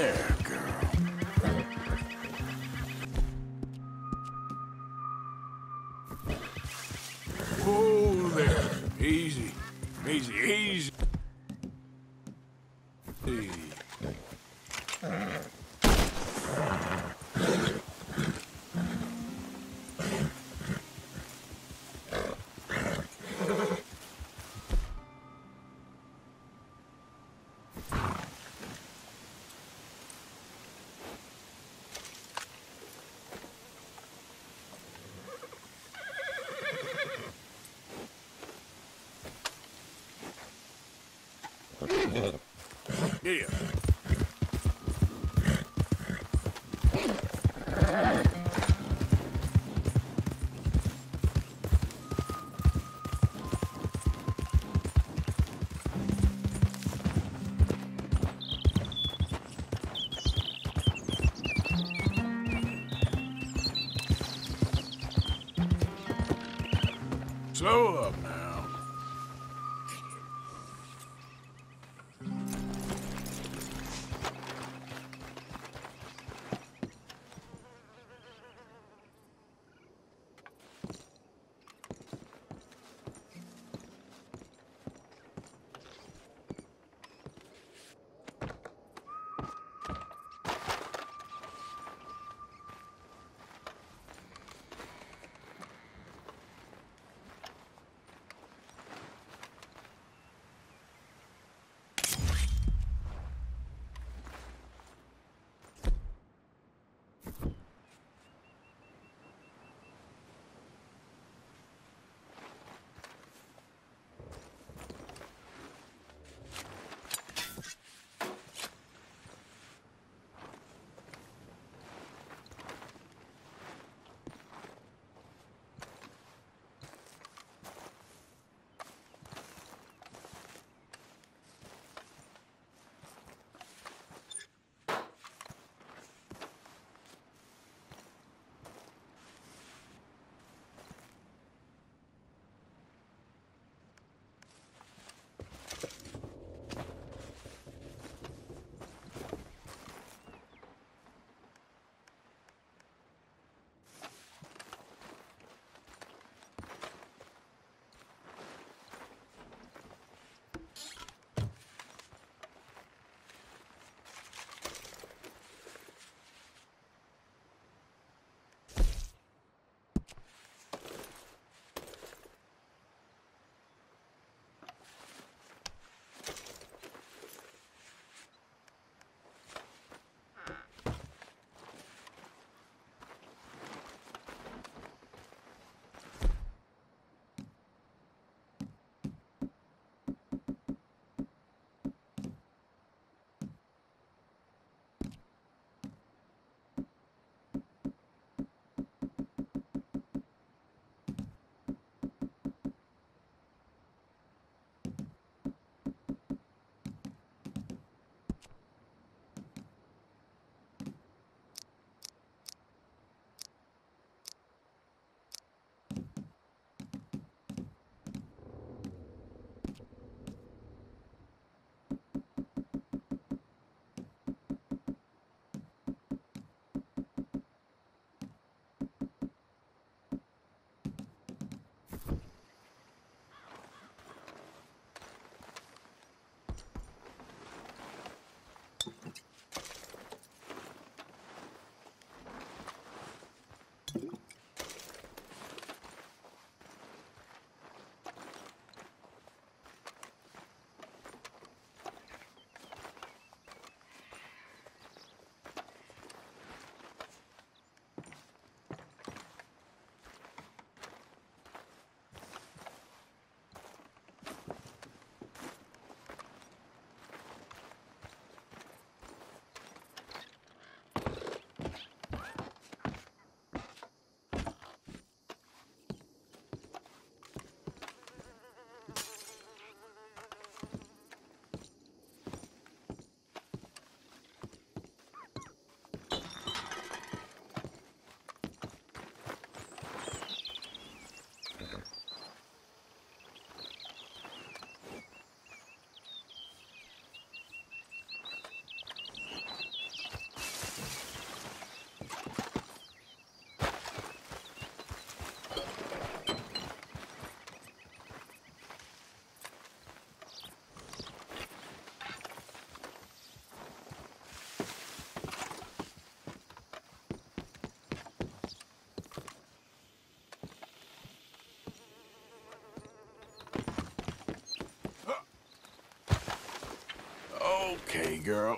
There, girl. Whoa there. Easy. Easy, easy. Easy. Yeah. Slow up now. Okay, girl.